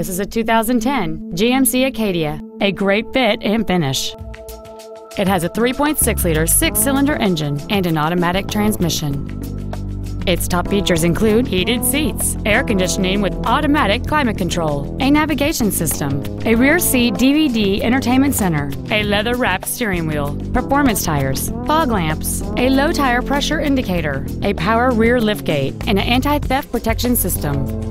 This is a 2010 GMC Acadia, a great fit and finish. It has a 3.6-liter six-cylinder engine and an automatic transmission. Its top features include heated seats, air conditioning with automatic climate control, a navigation system, a rear seat DVD entertainment center, a leather-wrapped steering wheel, performance tires, fog lamps, a low tire pressure indicator, a power rear liftgate, and an anti-theft protection system.